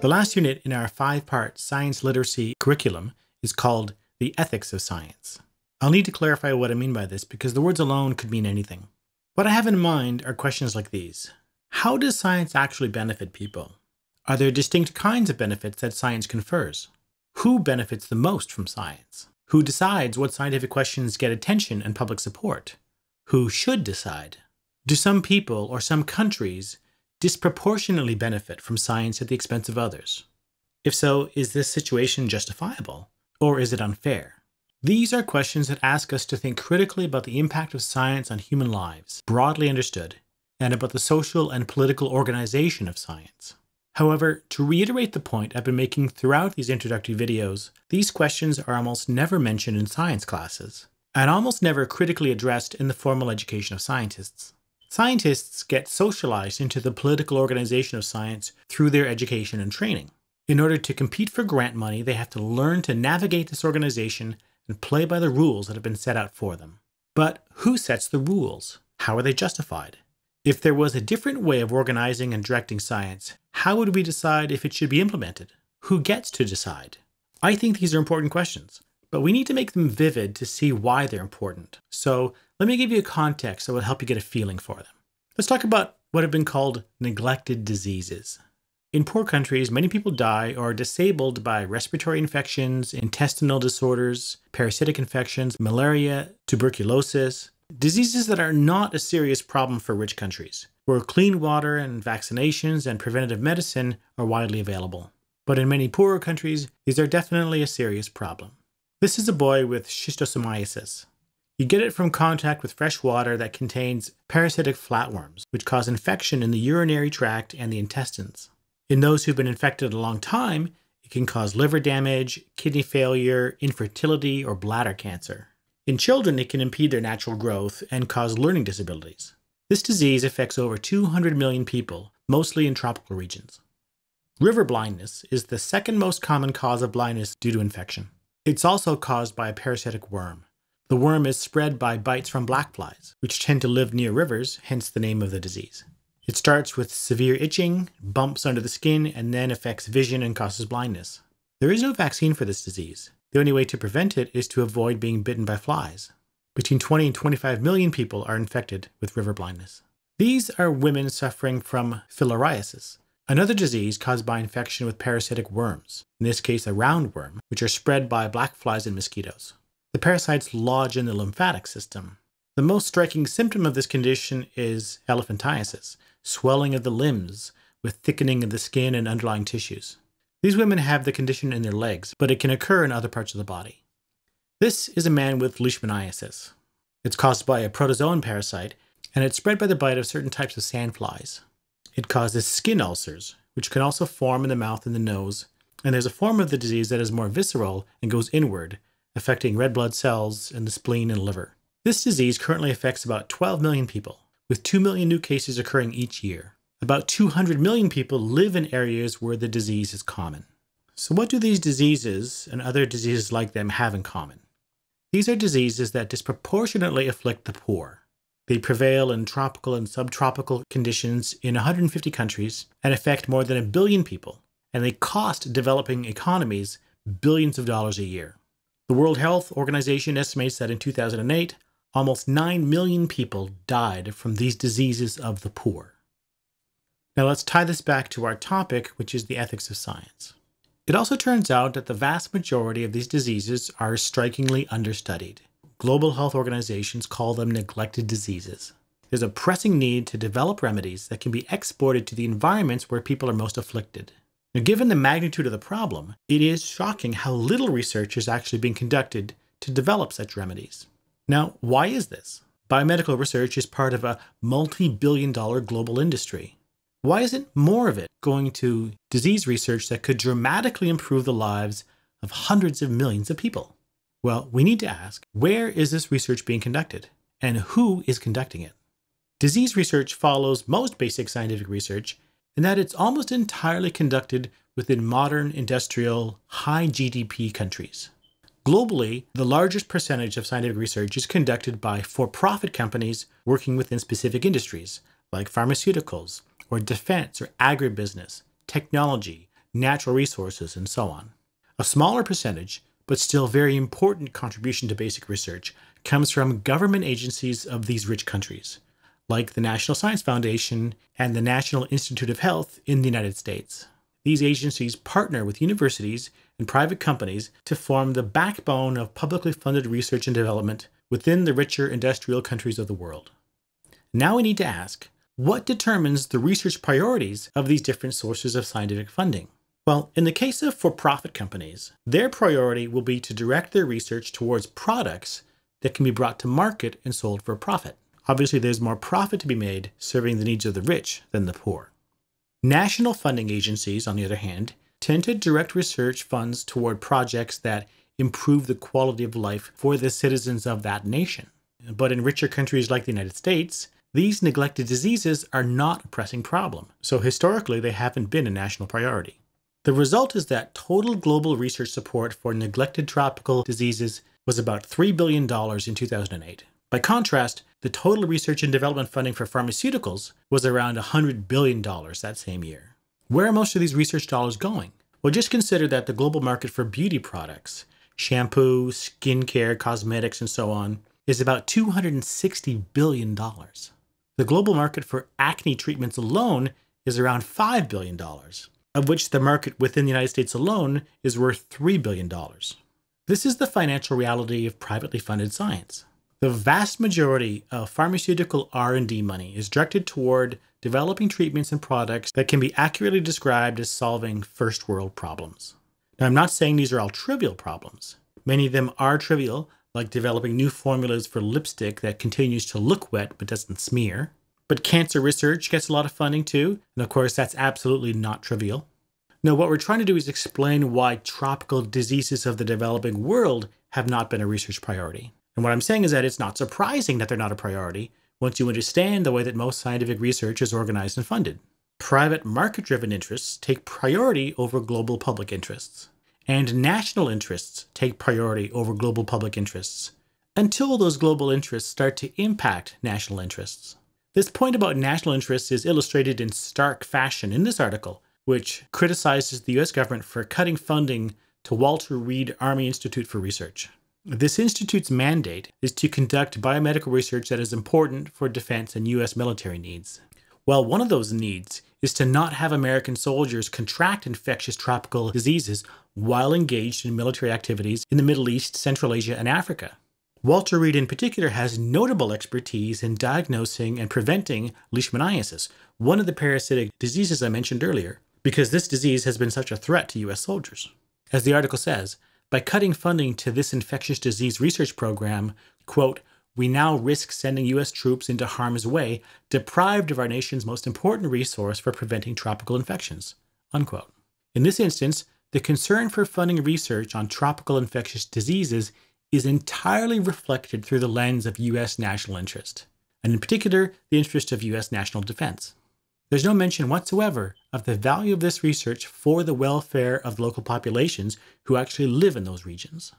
The last unit in our five part science literacy curriculum is called The Ethics of Science. I'll need to clarify what I mean by this because the words alone could mean anything. What I have in mind are questions like these How does science actually benefit people? Are there distinct kinds of benefits that science confers? Who benefits the most from science? Who decides what scientific questions get attention and public support? Who should decide? Do some people or some countries disproportionately benefit from science at the expense of others? If so, is this situation justifiable? Or is it unfair? These are questions that ask us to think critically about the impact of science on human lives, broadly understood, and about the social and political organization of science. However, to reiterate the point I've been making throughout these introductory videos, these questions are almost never mentioned in science classes, and almost never critically addressed in the formal education of scientists. Scientists get socialized into the political organization of science through their education and training. In order to compete for grant money, they have to learn to navigate this organization and play by the rules that have been set out for them. But who sets the rules? How are they justified? If there was a different way of organizing and directing science, how would we decide if it should be implemented? Who gets to decide? I think these are important questions, but we need to make them vivid to see why they're important. So let me give you a context that will help you get a feeling for them. Let's talk about what have been called neglected diseases. In poor countries, many people die or are disabled by respiratory infections, intestinal disorders, parasitic infections, malaria, tuberculosis, diseases that are not a serious problem for rich countries, where clean water and vaccinations and preventative medicine are widely available. But in many poorer countries, these are definitely a serious problem. This is a boy with schistosomiasis. You get it from contact with fresh water that contains parasitic flatworms, which cause infection in the urinary tract and the intestines. In those who've been infected a long time, it can cause liver damage, kidney failure, infertility, or bladder cancer. In children, it can impede their natural growth and cause learning disabilities. This disease affects over 200 million people, mostly in tropical regions. River blindness is the second most common cause of blindness due to infection. It's also caused by a parasitic worm. The worm is spread by bites from black flies, which tend to live near rivers, hence the name of the disease. It starts with severe itching, bumps under the skin, and then affects vision and causes blindness. There is no vaccine for this disease. The only way to prevent it is to avoid being bitten by flies. Between 20 and 25 million people are infected with river blindness. These are women suffering from filariasis, another disease caused by infection with parasitic worms, in this case a roundworm, which are spread by black flies and mosquitoes. The parasites lodge in the lymphatic system. The most striking symptom of this condition is elephantiasis, swelling of the limbs, with thickening of the skin and underlying tissues. These women have the condition in their legs, but it can occur in other parts of the body. This is a man with leishmaniasis. It's caused by a protozoan parasite, and it's spread by the bite of certain types of sandflies. It causes skin ulcers, which can also form in the mouth and the nose, and there's a form of the disease that is more visceral and goes inward, affecting red blood cells in the spleen and liver. This disease currently affects about 12 million people with 2 million new cases occurring each year. About 200 million people live in areas where the disease is common. So, what do these diseases and other diseases like them have in common? These are diseases that disproportionately afflict the poor. They prevail in tropical and subtropical conditions in 150 countries and affect more than a billion people, and they cost developing economies billions of dollars a year. The World Health Organization estimates that in 2008, almost 9 million people died from these diseases of the poor. Now let's tie this back to our topic, which is the ethics of science. It also turns out that the vast majority of these diseases are strikingly understudied. Global health organizations call them neglected diseases. There's a pressing need to develop remedies that can be exported to the environments where people are most afflicted. Now, given the magnitude of the problem, it is shocking how little research is actually being conducted to develop such remedies. Now, why is this? Biomedical research is part of a multi billion dollar global industry. Why isn't more of it going to disease research that could dramatically improve the lives of hundreds of millions of people? Well, we need to ask where is this research being conducted and who is conducting it? Disease research follows most basic scientific research in that it's almost entirely conducted within modern, industrial, high GDP countries. Globally, the largest percentage of scientific research is conducted by for profit companies working within specific industries, like pharmaceuticals, or defense or agribusiness, technology, natural resources, and so on. A smaller percentage, but still very important contribution to basic research, comes from government agencies of these rich countries, like the National Science Foundation and the National Institute of Health in the United States. These agencies partner with universities and private companies to form the backbone of publicly funded research and development within the richer industrial countries of the world. Now we need to ask what determines the research priorities of these different sources of scientific funding? Well, in the case of for profit companies, their priority will be to direct their research towards products that can be brought to market and sold for profit. Obviously, there's more profit to be made serving the needs of the rich than the poor. National funding agencies, on the other hand, tend to direct research funds toward projects that improve the quality of life for the citizens of that nation. But in richer countries like the United States, these neglected diseases are not a pressing problem, so historically they haven't been a national priority. The result is that total global research support for neglected tropical diseases was about $3 billion in 2008. By contrast, the total research and development funding for pharmaceuticals was around $100 billion that same year. Where are most of these research dollars going? Well, just consider that the global market for beauty products, shampoo, skincare, cosmetics, and so on, is about $260 billion. The global market for acne treatments alone is around $5 billion of which the market within the United States alone is worth $3 billion. This is the financial reality of privately funded science. The vast majority of pharmaceutical R&D money is directed toward developing treatments and products that can be accurately described as solving first world problems. Now, I'm not saying these are all trivial problems. Many of them are trivial, like developing new formulas for lipstick that continues to look wet but doesn't smear, but cancer research gets a lot of funding too, and of course, that's absolutely not trivial. No, what we're trying to do is explain why tropical diseases of the developing world have not been a research priority. And what I'm saying is that it's not surprising that they're not a priority once you understand the way that most scientific research is organized and funded. Private market driven interests take priority over global public interests, and national interests take priority over global public interests until those global interests start to impact national interests. This point about national interests is illustrated in stark fashion in this article, which criticizes the US government for cutting funding to Walter Reed Army Institute for Research. This institute's mandate is to conduct biomedical research that is important for defense and US military needs. Well, one of those needs is to not have American soldiers contract infectious tropical diseases while engaged in military activities in the Middle East, Central Asia, and Africa. Walter Reed, in particular, has notable expertise in diagnosing and preventing leishmaniasis, one of the parasitic diseases I mentioned earlier, because this disease has been such a threat to U.S. soldiers. As the article says, by cutting funding to this infectious disease research program, quote, we now risk sending U.S. troops into harm's way, deprived of our nation's most important resource for preventing tropical infections. Unquote. In this instance, the concern for funding research on tropical infectious diseases is entirely reflected through the lens of U.S. national interest, and in particular, the interest of U.S. national defense. There's no mention whatsoever of the value of this research for the welfare of local populations who actually live in those regions.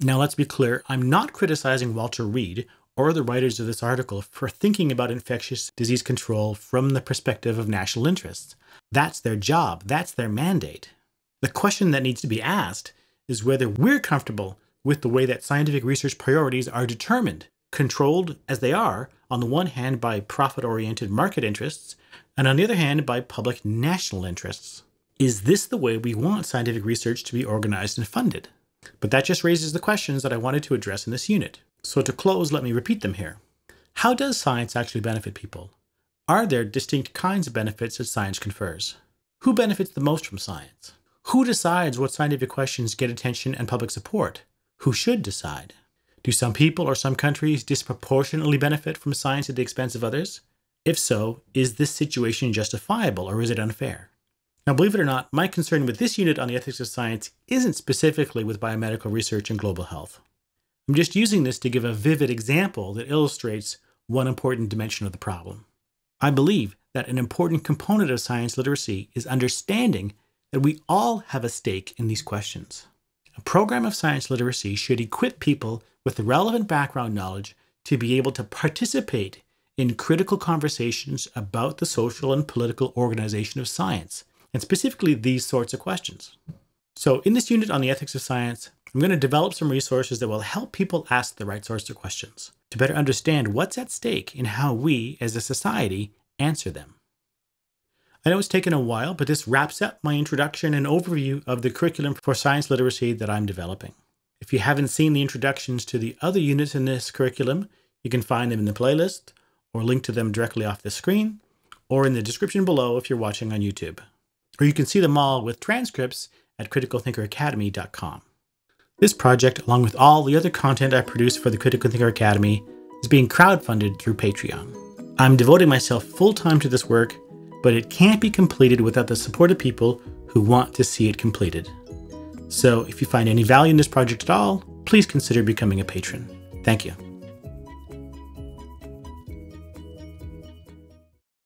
Now, let's be clear I'm not criticizing Walter Reed or the writers of this article for thinking about infectious disease control from the perspective of national interests. That's their job, that's their mandate. The question that needs to be asked is whether we're comfortable with the way that scientific research priorities are determined, controlled as they are, on the one hand by profit oriented market interests, and on the other hand by public national interests. Is this the way we want scientific research to be organized and funded? But that just raises the questions that I wanted to address in this unit. So to close, let me repeat them here. How does science actually benefit people? Are there distinct kinds of benefits that science confers? Who benefits the most from science? Who decides what scientific questions get attention and public support? Who should decide? Do some people or some countries disproportionately benefit from science at the expense of others? If so, is this situation justifiable or is it unfair? Now, believe it or not, my concern with this unit on the ethics of science isn't specifically with biomedical research and global health. I'm just using this to give a vivid example that illustrates one important dimension of the problem. I believe that an important component of science literacy is understanding that we all have a stake in these questions. A program of science literacy should equip people with the relevant background knowledge to be able to participate in critical conversations about the social and political organization of science and specifically these sorts of questions. So in this unit on the ethics of science, I'm going to develop some resources that will help people ask the right sorts of questions to better understand what's at stake and how we, as a society, answer them. I know it's taken a while, but this wraps up my introduction and overview of the curriculum for science literacy that I'm developing. If you haven't seen the introductions to the other units in this curriculum, you can find them in the playlist or link to them directly off the screen or in the description below if you're watching on YouTube. Or you can see them all with transcripts at criticalthinkeracademy.com. This project, along with all the other content I produce for the Critical Thinker Academy, is being crowdfunded through Patreon. I'm devoting myself full time to this work but it can't be completed without the support of people who want to see it completed. So if you find any value in this project at all, please consider becoming a patron. Thank you.